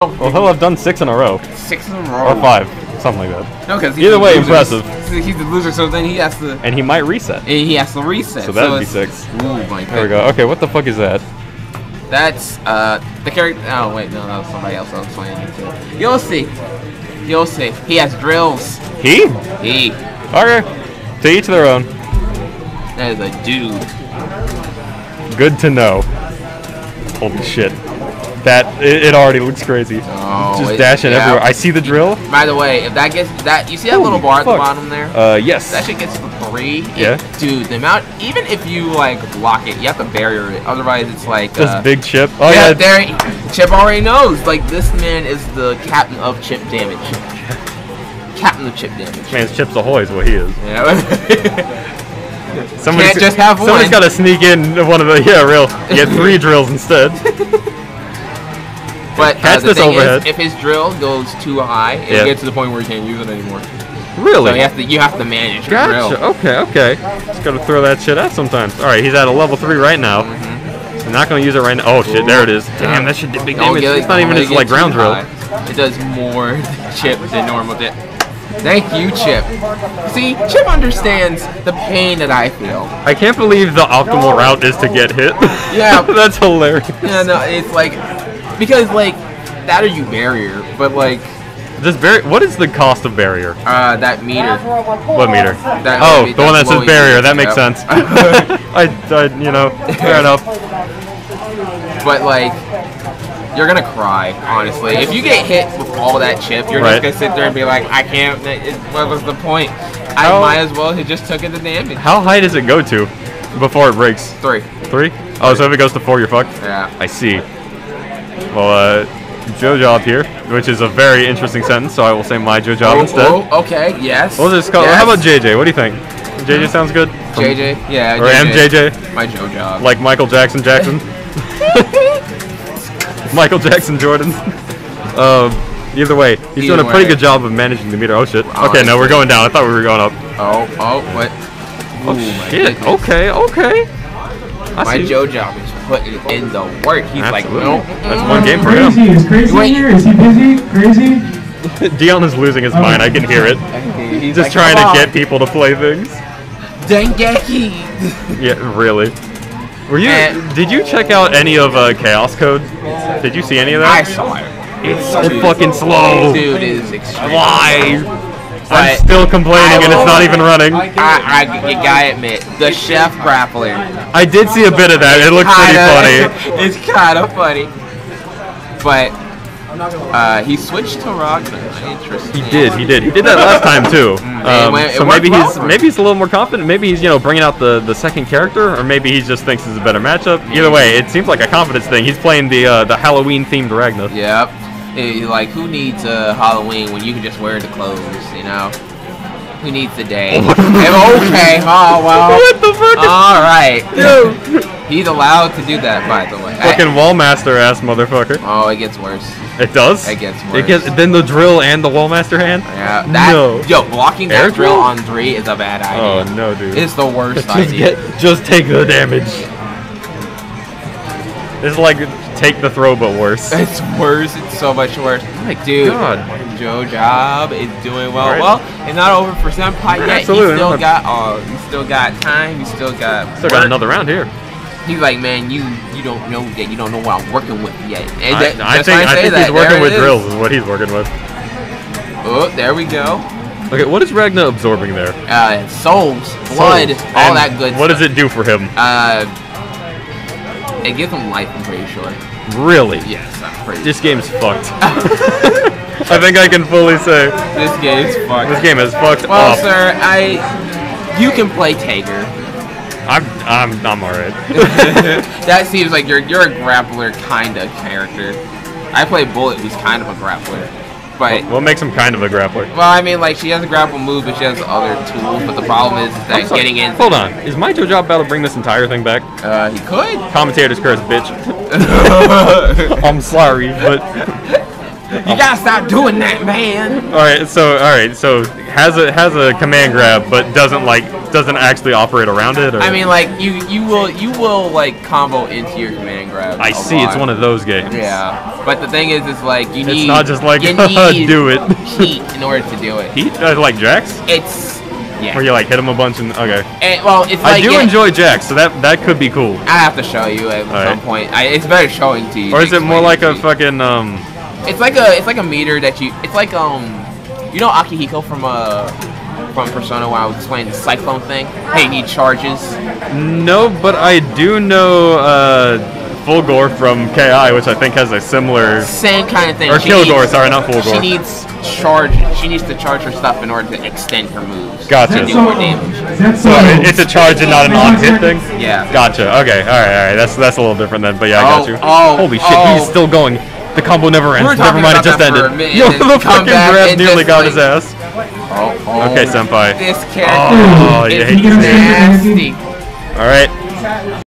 Well, he'll have done six in a row. Six in a row. Or five. Something like that. No, because Either way, impressive. He's the loser, so then he has to. And he might reset. He has to reset. So that'd be it's- six. Ooh my There we go. Okay, what the fuck is that? That's uh the character. Oh wait, no, that was somebody else I was playing into. You'll see. You'll see. He has drills. He? He. Okay. To each their own. That is a dude. Good to know. Holy shit. That it, it already looks crazy. Oh, Just it- dashing yeah. everywhere. I see the drill. By the way, if that gets that, you see that Holy little bar at the bottom there? Uh, yes. That shit gets three. It- Yeah. Dude, the amount. Even if you like block it, you have to barrier it. Otherwise, it's like. Just uh, big chip. Oh yeah, yeah. there. Chip already knows. Like this man is the captain of chip damage. Captain of chip damage. Man's Chips Ahoy is what he is. Yeah. Somebody's, Can't just have Somebody's one. got to sneak in one of the yeah real. Get three drills instead. But uh, Catch the this thing overhead. is, if his drill goes too high, it Yeah. gets to the point where you can't use it anymore. Really? So you have to you have to manage your Gotcha. drill. Okay, okay. Just gotta throw that shit out sometimes. All right, he's at a level three right now. I'm not gonna use it right now. Oh shit, there it is. Damn, that should did big damage. get It's not even let his like ground drill. high. It does more chip than normal dip. Thank you, Chip. See, Chip understands the pain that I feel. I can't believe the optimal route is to get hit. Yeah. that's hilarious. Yeah, no, it's like because like that or you barrier, but like This bar- What is the cost of barrier? uh that meter. What meter? That- oh, the one that says barrier. That makes sense. I, I, you know, fair enough. But like you're gonna cry, honestly. If you get hit with all that chip, you're Right. just gonna sit there and be like, I can't. It, what was the point? I How- might as well have just took it the damage. How high does it go to before it breaks? Three. Three? Oh, so if it goes to four, you're fucked? Yeah. I see. Well, uh, Joe Job here, which is a very interesting sentence, so I will say my Joe Job Oh, instead. oh, okay. Yes. Was this called? Yes. How about JJ? What do you think? JJ sounds good? From- JJ? Yeah. Or MJJ? My Joe job. Like Michael Jackson Jackson? Michael Jackson Jordan? um, either way, he's doing a Either pretty way. good job of managing the meter. Oh shit. Okay, no, we're going down. I thought we were going up. oh, oh, what? Oh Ooh, my shit. Okay, okay. I My see. Joe job is putting in the work. He's like, no. That's one game for Crazy, him. is crazy Wait. here? Is he busy? Crazy? Dion is losing his mind. I can hear it. He's Just like, trying to on, get people to play things. Dengeki. Yeah, really. Were you? And- did you check out any of uh, Chaos Code? Did you see any of that? I that? saw it. It's so fucking slow. Dude is extreme. Why? I'm But still complaining and it's not even running. I, I, you gotta admit, the chef grappler. I did see a bit of that. It looked pretty funny. It's kind of funny. But uh, he switched to Ragna. Interesting. He did. He did. He did that last time too. Um, went- so maybe well he's maybe he's a little more confident. Maybe he's you know bringing out the the second character, or maybe he just thinks it's a better matchup. Either way, it seems like a confidence thing. He's playing the uh, the Halloween themed Ragna. Yep. Eh, like, who needs uh, Halloween when you can just wear the clothes, you know? Who needs the day? okay, oh, well. What the fuck? All right. Yo. He's allowed to do that, by the way. Fucking Wallmaster ass motherfucker. oh, it gets worse. It does. It gets worse. It gets then the drill and the Wallmaster hand. Yeah, that No. yo blocking that Air drill drill? on three is a bad idea. Oh no, dude. It's the worst just idea. get, just take the damage. It's like take the throw, but worse. It's worse. It's so much worse. Like, dude, God. Joe Job is doing well. Right. Well, it's not over for Senpai yet. Absolutely He still not. got, uh, he still got time. He still got. Still got another round here. He's like, man, you you don't know that. You don't know what I'm working with yet. And I, that- I think when I think that, he's working there with it is. drills. Is what he's working with. Oh, there we go. Okay, what is Ragna absorbing there? Uh, souls, blood, Souls. all And that good. What stuff. does it do for him? Uh, it gives him life. I'm pretty sure. Really? Yes, I'm pretty. This game's fucked. I think I can fully say This game's fucked. this game is fucked Well, up. sir, I you can play Tager. I'm I'm I'm alright. that seems like you're you're a grappler kind of character. I play Bullet, who's kind of a grappler, but what makes him kind of a grappler? well, I mean, like she has a grapple move, but she has other tools. But the problem is I'm that sorry. getting in. Hold on. Is my Joe job about to bring this entire thing back? Uh, he could. Commentator's curse, bitch. I'm sorry, but You gotta stop doing that, man. all right. So all right. So has a has a command grab, but doesn't like doesn't actually operate around it. Or? I mean, like you you will you will like combo into your command grab. I see. It's one of those games. Yeah, but the thing is, is like you need. It's not just like, you need do it. Heat in order to do it. Heat uh, like Jax, It's yeah. where you like hit him a bunch and okay. And, well, it's I do yeah, enjoy Jax, so that that could be cool. I have to show you at Alright. some point. I, it's better showing to you. Or is it more like a fucking um? It's like a it's like a meter that you. It's like um, you know Akihiko from uh from Persona when I was explaining the cyclone thing. Hey, he charges. No, but I do know uh, Fulgore from Ki, which I think has a similar. Same kind of thing. Or She Kilgore, needs- sorry, not She needs charge. She needs to charge her stuff in order to extend her moves. Gotcha. Do more damage. So so. it- it's a charge and not an on hit thing. Yeah. Gotcha. Okay. All right. All right. That's that's a little different then. But yeah, I got Oh, you. oh, Holy shit, oh. he's still going. The combo never ends. were Never mind, it just ended. Yo, the fucking grab nearly got like- his ass. Oh, oh. Okay, senpai. This oh, character Oh, you is nasty. All right.